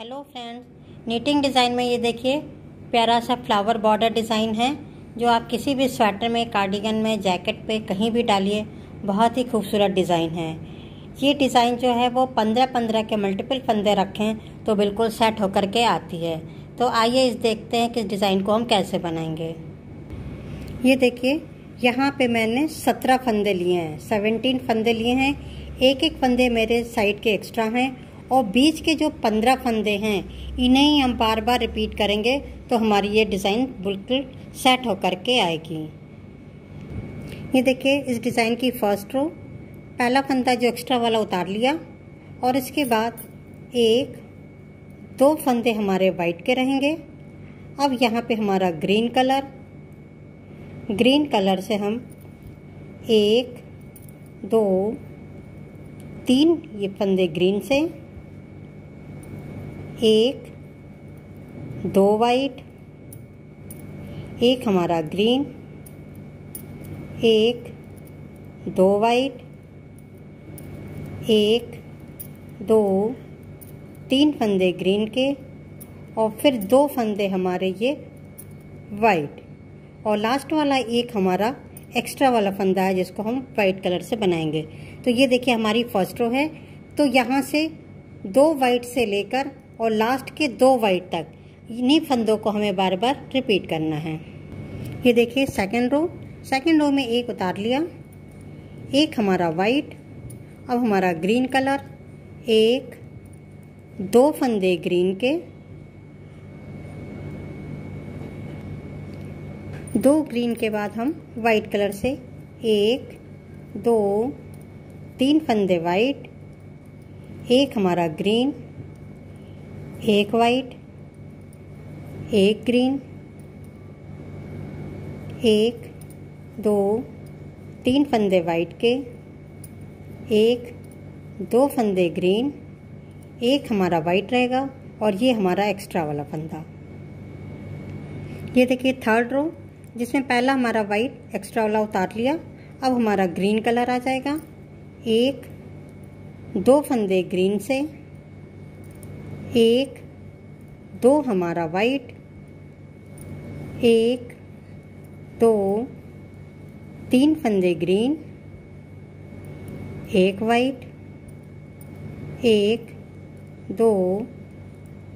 Hello friends knitting design में ये देखिए, प्यारा सा फ्लावर बॉर्डर डिज़ाइन है, जो आप किसी भी स्वेटर में कार्डिगन में जैकेट पे कहीं भी डालिए, बहुत ही खूबसूरत डिज़ाइन है। ये डिज़ाइन जो है वो पंद्रह पंद्रह के मल्टीपल फंदे रखें तो बिल्कुल सेट होकर के आती है। तो आइए इस देखते हैं कि डिज़ाइन को हम कैसे बनाएँगे। ये देखिए, यहाँ पे मैंने सत्रह फंदे लिए हैं सेवनटीन फंदे लिए हैं एक एक फंदे मेरे साइड के एक्स्ट्रा हैं और बीच के जो पंद्रह फंदे हैं, इन्हें ही हम बार बार रिपीट करेंगे तो हमारी ये डिज़ाइन बिल्कुल सेट होकर के आएगी। ये देखिए, इस डिज़ाइन की फ़र्स्ट रो पहला फंदा जो एक्स्ट्रा वाला उतार लिया, और इसके बाद एक, दो फंदे हमारे वाइट के रहेंगे। अब यहाँ पे हमारा ग्रीन कलर ग्रीन कलर से हम एक, दो, तीन ये फंदे ग्रीन से एक, दो वाइट एक हमारा ग्रीन एक, दो वाइट एक, दो, तीन फंदे ग्रीन के और फिर दो फंदे हमारे ये वाइट और लास्ट वाला एक हमारा एक्स्ट्रा वाला फंदा है जिसको हम वाइट कलर से बनाएँगे. तो ये देखिए हमारी फ़र्स्ट रो है. तो यहाँ से दो वाइट से लेकर और लास्ट के दो वाइट तक। इन्हीं फंदों को हमें बार बार रिपीट करना है। ये देखिए सेकेंड रो सेकेंड रो में एक उतार लिया। एक हमारा वाइट अब हमारा ग्रीन कलर एक, दो फंदे ग्रीन के। दो ग्रीन के बाद हम वाइट कलर से एक, दो, तीन फंदे वाइट एक हमारा ग्रीन एक वाइट एक ग्रीन एक, दो, तीन फंदे वाइट के, एक, दो फंदे ग्रीन एक हमारा वाइट रहेगा और ये हमारा एक्स्ट्रा वाला फंदा। ये देखिए थर्ड रो जिसमें पहला हमारा वाइट एक्स्ट्रा वाला उतार लिया, अब हमारा ग्रीन कलर आ जाएगा। एक, दो फंदे ग्रीन से एक, दो हमारा वाइट एक, दो, तीन फंदे ग्रीन एक वाइट एक, दो,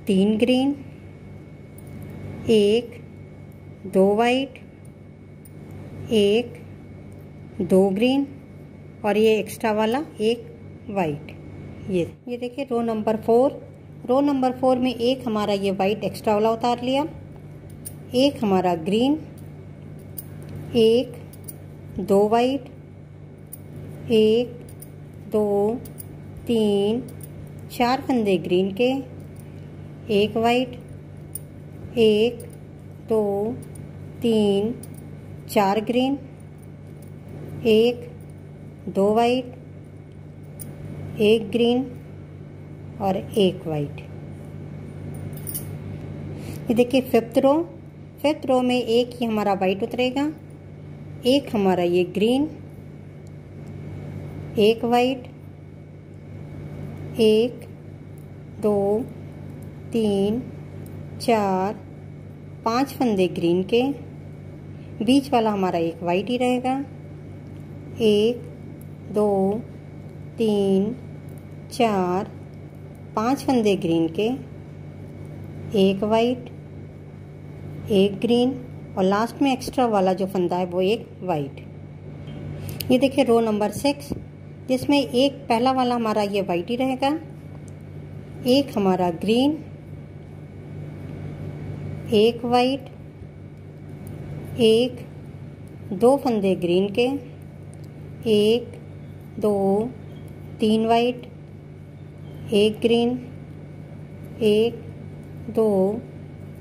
तीन ग्रीन एक, दो वाइट एक, दो ग्रीन और ये एक्स्ट्रा वाला एक वाइट ये ये देखिए row number four row number four में एक हमारा ये वाइट एक्स्ट्रा वाला उतार लिया। एक हमारा ग्रीन एक, दो वाइट एक, दो, तीन, चार फंदे ग्रीन के, एक वाइट एक, दो, तीन, चार ग्रीन एक, दो वाइट एक ग्रीन और एक वाइट ये देखिए फिफ्थ रो फिफ्थ रो में एक ही हमारा वाइट उतरेगा. एक हमारा ये ग्रीन एक वाइट एक, दो, तीन, चार, पाँच फंदे ग्रीन के. बीच वाला हमारा एक वाइट ही रहेगा. एक, दो, तीन, चार पाँच फंदे ग्रीन के, एक वाइट एक ग्रीन और लास्ट में एक्स्ट्रा वाला जो फंदा है वो एक वाइट ये देखिए रो नंबर सिक्स जिसमें एक पहला वाला हमारा ये वाइट ही रहेगा, एक हमारा ग्रीन एक वाइट एक, दो फंदे ग्रीन के, एक, दो, तीन वाइट एक ग्रीन, एक, दो,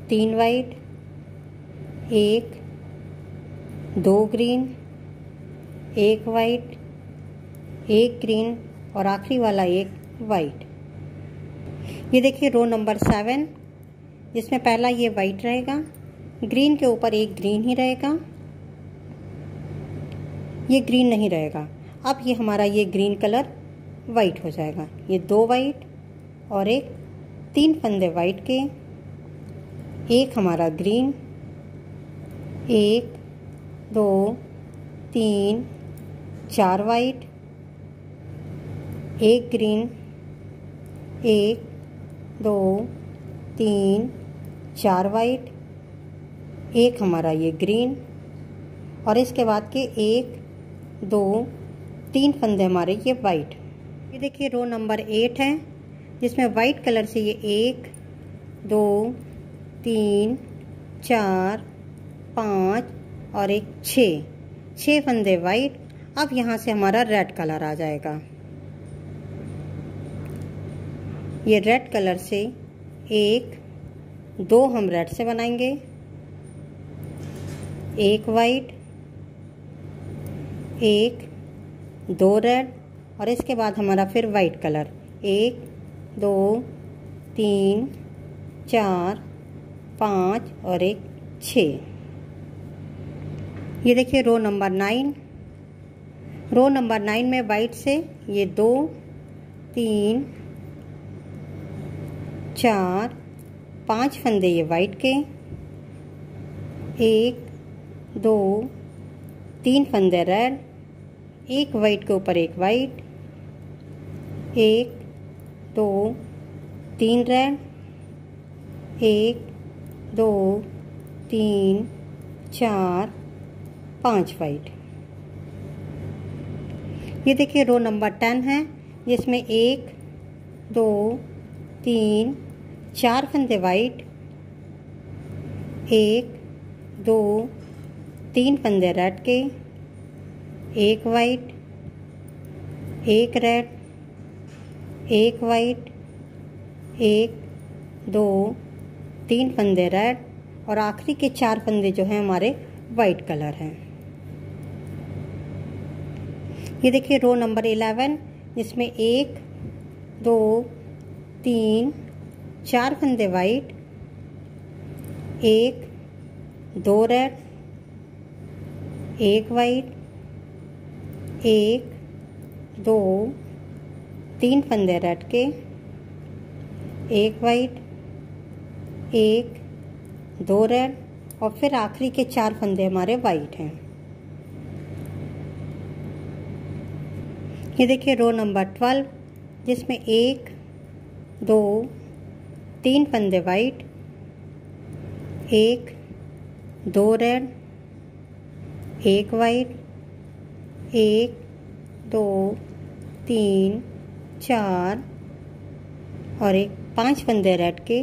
तीन वाइट एक, दो ग्रीन एक वाइट एक ग्रीन और आखिरी वाला एक वाइट ये देखिए रो नंबर सेवन जिसमें पहला ये वाइट रहेगा ग्रीन के ऊपर एक ग्रीन ही रहेगा, ये ग्रीन नहीं रहेगा. अब ये हमारा ये ग्रीन कलर वाइट हो जाएगा। ये दो वाइट और एक तीन फंदे वाइट के। एक हमारा ग्रीन एक, दो, तीन, चार वाइट एक ग्रीन एक, दो, तीन, चार वाइट एक हमारा ये ग्रीन और इसके बाद के एक, दो, तीन फंदे हमारे ये वाइट ये देखिए रो नंबर एट है, जिसमें वाइट कलर से ये एक, दो, तीन, चार, पाँच और एक छ छः फंदे वाइट अब यहाँ से हमारा रेड कलर आ जाएगा। ये रेड कलर से एक, दो हम रेड से बनाएँगे। एक वाइट एक, दो रेड और इसके बाद हमारा फिर वाइट कलर एक, दो, तीन, चार, पाँच और एक, छ. ये देखिए row number nine row number nine में वाइट से ये दो, तीन, चार, पाँच फंदे ये वाइट के. एक, दो, तीन फंदे रेड एक वाइट के ऊपर एक वाइट एक, दो, तीन रेड एक, दो, तीन, चार, पाँच वाइट ये देखिए रो नंबर टेन है, जिसमें एक, दो, तीन, चार फंदे वाइट एक, दो, तीन फंदे रेड के, एक वाइट एक रेड एक वाइट, एक, दो, तीन फंदे रेड और आखिरी के चार फंदे जो हैं हमारे वाइट कलर हैं। ये देखिए रो नंबर इलेवन जिसमें एक, दो, तीन, चार फंदे वाइट एक, दो रेड, एक वाइट एक, दो तीन फंदे रेड के, एक वाइट एक, दो रेड और फिर आखिरी के चार फंदे हमारे वाइट हैं। ये देखिए रो नंबर ट्वेल्व जिसमें एक, दो, तीन फंदे वाइट एक, दो रेड एक वाइट एक, दो, तीन चार और एक पाँच फंदे रेड के,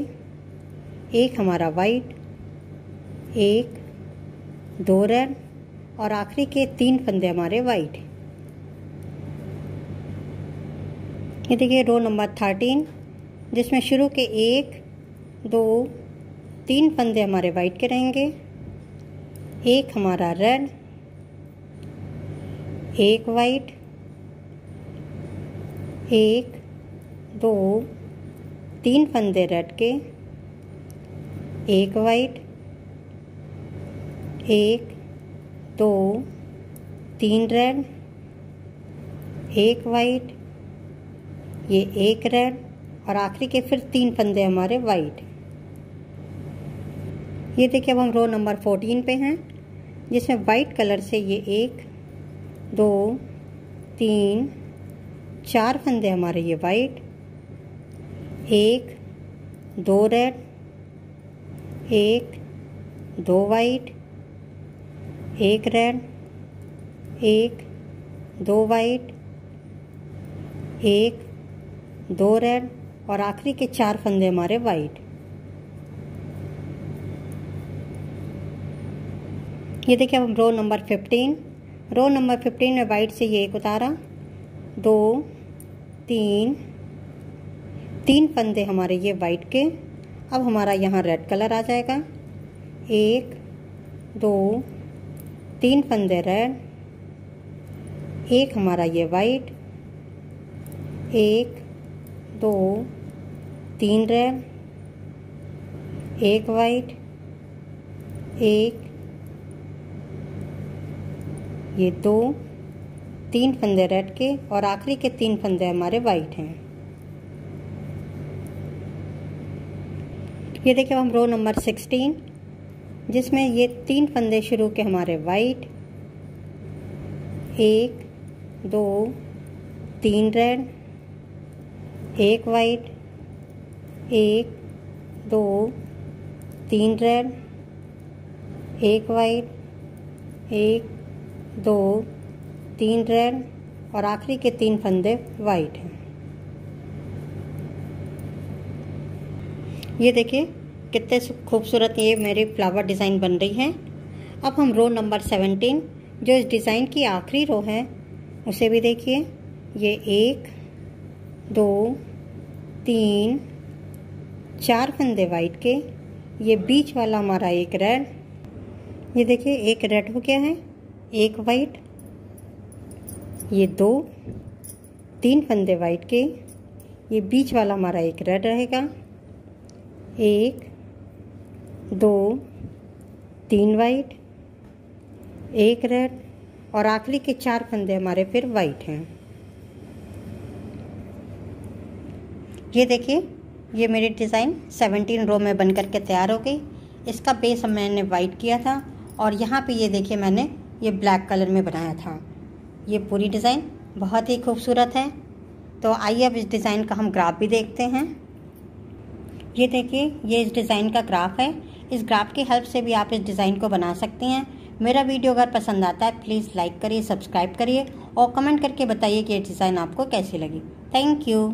एक हमारा वाइट एक, दो रेड और आखिरी के तीन फंदे हमारे वाइट ये देखिए रो नंबर थर्टीन जिसमें शुरू के एक, दो, तीन फंदे हमारे वाइट के रहेंगे। एक हमारा रेड एक वाइट एक, दो, तीन फंदे रेड के एक वाइट एक, दो, तीन रेड एक वाइट ये एक रेड और आखिरी के फिर तीन फंदे हमारे वाइट ये देखिए, अब हम रो नंबर फोर्टीन पे हैं, जिसमें वाइट कलर से ये एक, दो, तीन चार फंदे हमारे, ये वाइट एक, दो रेड एक, दो वाइट एक रेड एक, दो वाइट एक, दो रेड और आखिरी के चार फंदे हमारे वाइट ये देखिए अब row number fifteen row number fifteen में वाइट से ये एक उतारा. दो, तीन तीन फंदे हमारे ये वाइट के। अब हमारा यहाँ रेड कलर आ जाएगा। एक, दो, तीन फंदे रेड एक हमारा ये वाइट एक, दो, तीन रेड एक वाइट एक, ये दो। तीन फंदे रेड के और आखिरी के तीन फंदे हमारे वाइट हैं। ये देखिए हम रो नंबर सिक्सटीन जिसमें ये तीन फंदे शुरू के हमारे वाइट एक, दो, तीन रेड एक वाइट एक, दो, तीन रेड एक वाइट एक, दो तीन रेड और आखिरी के तीन फंदे वाइट हैं। ये देखिए, कितने खूबसूरत ये मेरी फ्लावर डिज़ाइन बन रही है। अब हम रो नंबर सेवनटीन जो इस डिज़ाइन की आखिरी रो है, उसे भी देखिए। ये एक, दो, तीन, चार फंदे वाइट के। ये बीच वाला हमारा एक रेड ये देखिए, एक रेड हो गया है, एक वाइट ये दो, तीन फंदे वाइट के, ये बीच वाला हमारा एक रेड रहेगा। एक, दो, तीन वाइट एक रेड और आखिरी के चार फंदे हमारे फिर वाइट हैं। ये देखिए, ये मेरी डिज़ाइन 17 रो में बन करके तैयार हो गई। इसका बेस मैंने वाइट किया था और यहाँ पे ये देखिए मैंने ये ब्लैक कलर में बनाया था। ये पूरी डिज़ाइन बहुत ही खूबसूरत है। तो आइए अब इस डिज़ाइन का हम ग्राफ भी देखते हैं। ये देखिए, ये इस डिज़ाइन का ग्राफ है। इस ग्राफ की हेल्प से भी आप इस डिज़ाइन को बना सकती हैं। मेरा वीडियो अगर पसंद आता है, प्लीज़ लाइक करिए, सब्सक्राइब करिए और कमेंट करके बताइए कि ये डिज़ाइन आपको कैसी लगी। Thank you.